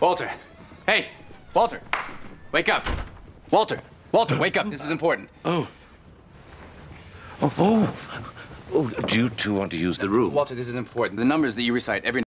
Walter. Hey, Walter. Wake up. Walter. Walter, wake up. This is important. Oh. Oh, oh. Oh, do you two want to use the room? Walter, this is important. The numbers that you recite every